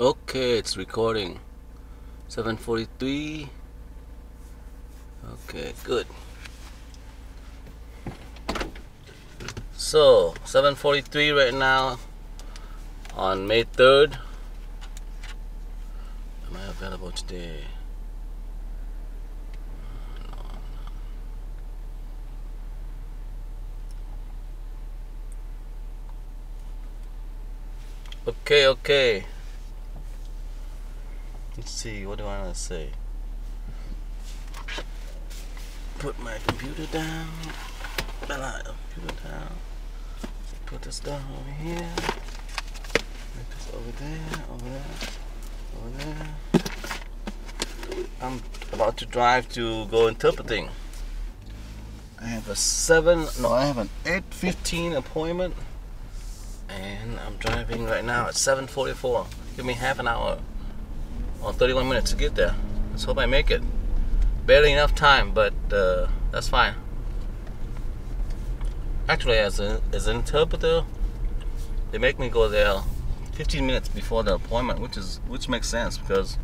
Okay, it's recording. 7:43. Okay, good. So, 7:43 right now on May 3rd. Am I available today? Okay, okay. Let's see, what do I want to say? Put my computer down. My computer down. Put this down over here. Put this over there, over there, over there. I'm about to drive to go interpreting. I have a seven, no, I have an eight fifteen appointment, and I'm driving right now at seven forty-four. Give me half an hour or 31 minutes to get there. Let's hope I make it. Barely enough time, but uh, that's fine. Actually, as, a, as an interpreter, they make me go there 15 minutes before the appointment, which is which makes sense because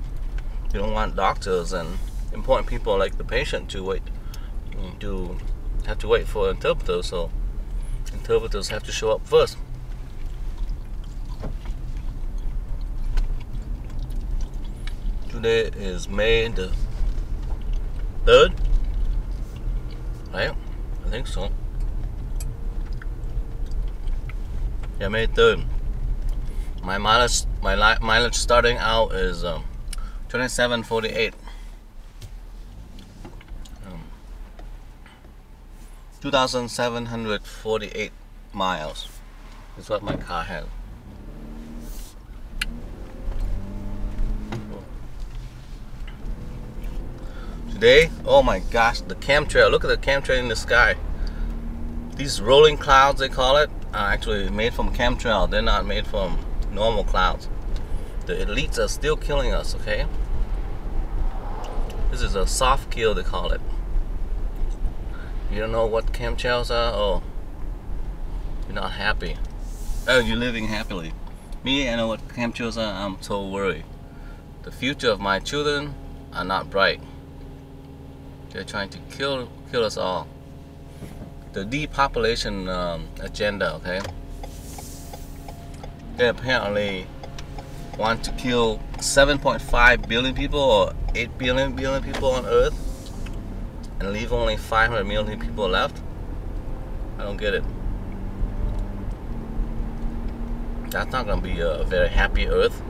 you don't want doctors and important people like the patient to wait to have to wait for an interpreter. So interpreters have to show up first. Today is May the 3rd. Right? I think so. Yeah, May 3rd. My mileage, my mileage starting out is um, 2748. Um, 2,748 miles is what my car has. Today, oh my gosh, the chemtrail. Look at the chemtrail in the sky. These rolling clouds, they call it, are actually made from chemtrail. They're not made from normal clouds. The elites are still killing us, okay? This is a soft kill, they call it. You don't know what chemtrails are? Oh, you're not happy. Oh, you're living happily. Me, I know what chemtrails are. I'm so worried. The future of my children are not bright. They're trying to kill kill us all. The depopulation um, agenda, okay? They apparently want to kill 7.5 billion people or 8 billion billion people on Earth and leave only 500 million people left. I don't get it. That's not gonna be a very happy Earth.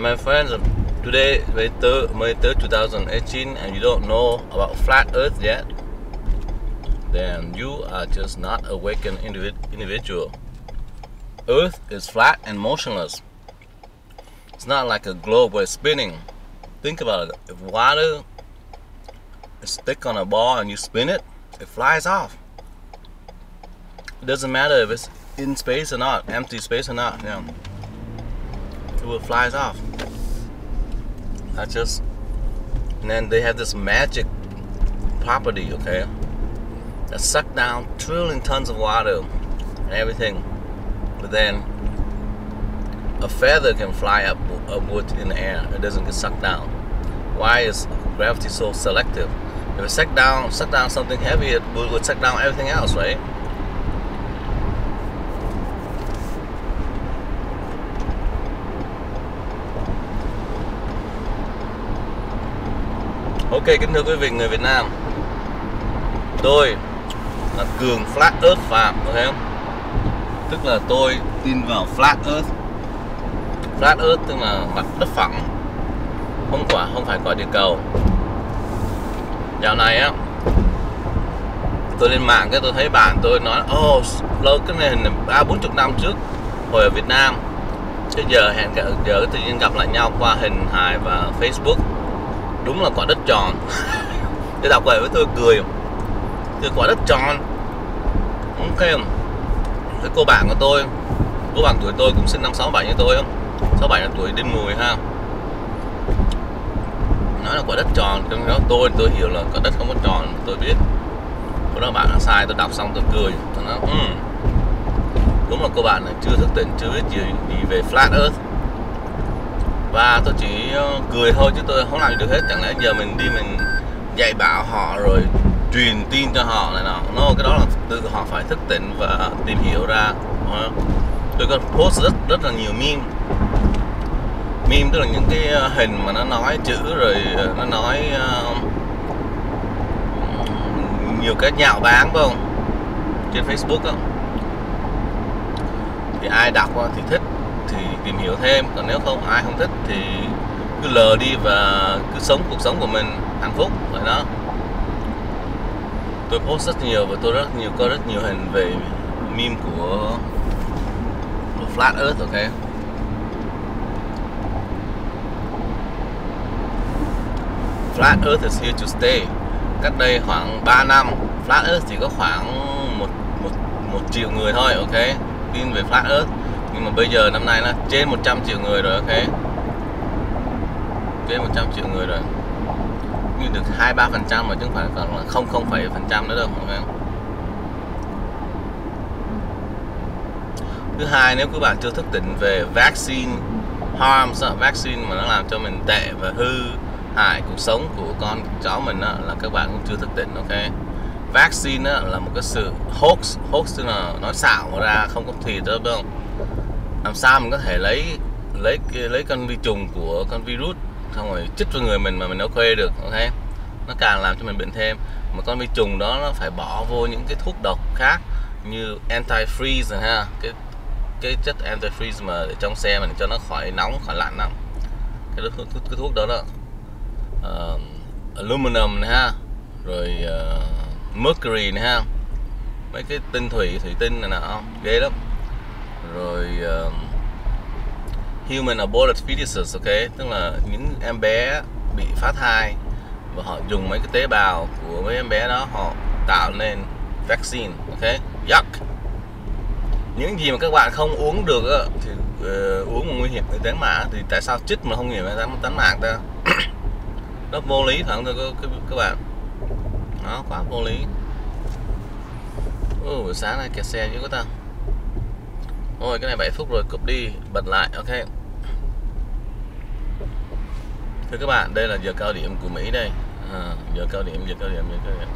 And my friends, um, today May 3rd, May 3rd 2018 and you don't know about flat earth yet, then you are just not awakened individual. Earth is flat and motionless. It's not like a globe where it's spinning. Think about it. If water is stick on a ball and you spin it, it flies off. It doesn't matter if it's in space or not, empty space or not. Yeah it will flies off. I just and then they have this magic property, okay, that suck down trillion tons of water and everything, but then a feather can fly up upward in the air. It doesn't get sucked down. Why is gravity so selective? If it suck down, suck down something heavy, it would suck down everything else, right? Ok kính thưa quý vị người Việt Nam. Tôi là Cường Flat Earth Phạm ok không? Tức là tôi tin vào Flat Earth. Flat Earth tức là mặt đất phẳng Không quả không phải quả địa cầu. Dạo này á Tôi lên mạng cái tôi thấy bạn tôi nói Ồ oh, lâu cái này hình ba bốn chục năm trước Hồi ở Việt Nam. Chứ giờ hẹn giờ tự nhiên gặp lại nhau qua hình hài và Facebook đúng là quả đất tròn. Để đọc về với tôi cười. Từ quả đất tròn. Ok. Cái cô bạn của tôi cô bạn tuổi tôi cũng sinh năm 67 như tôi không? 67 là tuổi đinh mùi ha. Nói là quả đất tròn trong đó tôi tôi hiểu là quả đất không có tròn tôi biết. Cô đó bạn là sai tôi đọc xong tôi cười. Tôi nói um, đúng là cô bạn này chưa thức tỉnh chưa biết gì, gì về flat earth và tôi chỉ ờ, cười thôi chứ tôi không làm gì được hết. Chẳng lẽ giờ mình đi mình dạy bảo họ rồi truyền tin cho họ này nọ. Nó cái đó là tự họ phải thức tỉnh và tìm hiểu ra. Ờ, tôi có post rất rất là nhiều meme. Meme tức là những cái ờ, hình mà nó nói chữ rồi nó nói uh, nhiều cái nhạo báng phải không? Trên Facebook đó. thì ai đọc thì thích thì tìm hiểu thêm. Còn nếu không ai không thích thì cứ lờ đi và cứ sống cuộc sống của mình hạnh phúc vậy đó. Tôi post rất nhiều và tôi rất nhiều có rất nhiều hình về meme của, của flat earth ok? Flat earth is here to stay. Cách đây khoảng 3 năm flat earth chỉ có khoảng một một một triệu người thôi ok? Tin về flat earth nhưng mà bây giờ năm nay là trên 100 triệu người rồi ok? Trên 100 triệu người rồi. Như được hai ba phần trăm mà chứ không phải còn là không không phải phần trăm nữa đâu ok thứ hai nếu các bạn chưa thức tỉnh về vaccine harms vaccine mà nó làm cho mình tệ và hư hại cuộc sống của con cháu mình đó, là các bạn cũng chưa thức tỉnh ok? Vaccine đó, là một cái sự hoax hoax tức là nói xạo ra không có thiệt đâu không? Làm sao mình có thể lấy lấy lấy con vi trùng của con virus xong rồi chích vào người mình mà mình nó khuê được ok? Nó càng làm cho mình bệnh thêm. Mà con vi trùng đó nó phải bỏ vô những cái thuốc độc khác như anti freeze ha. Cái cái chất anti freeze mà để trong xe mình cho nó khỏi nóng khỏi lạnh lắm cái, cái, cái thuốc đó đó. Uh, aluminum này ha. Rồi uh, mercury này ha. Mấy cái tinh thủy thủy tinh này nọ ghê lắm rồi uh, human aborted fetuses ok? Tức là những em bé bị phá thai và họ dùng mấy cái tế bào của mấy em bé đó họ tạo nên vaccine ok? Yuck! Những gì mà các bạn không uống được thì uh, uống mà nguy hiểm đến tính mạng thì tại sao chích mà không nguy hiểm đến tính mạng ta? Nó vô lý thẳng thôi các, các bạn. Nó quá vô lý. Ừ, buổi sáng này kẹt xe chứ có ta. Ôi cái này 7 phút rồi cụp đi bật lại ok. Thưa các bạn đây là giờ cao điểm của Mỹ đây. À, giờ cao điểm giờ cao điểm giờ cao điểm.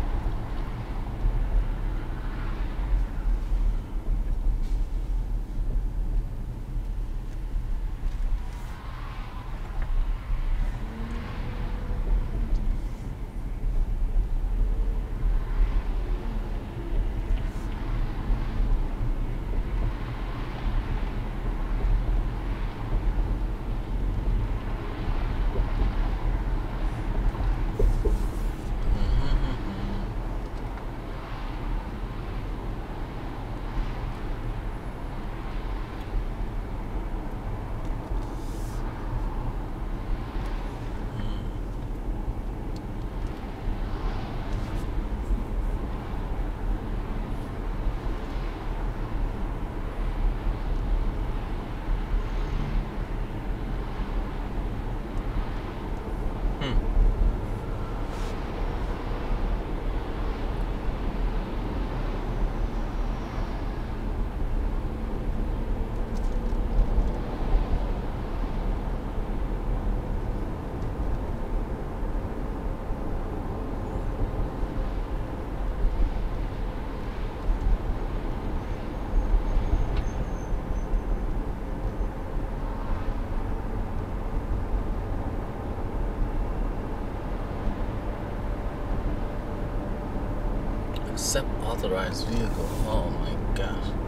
Accept authorized vehicle. Oh my gosh.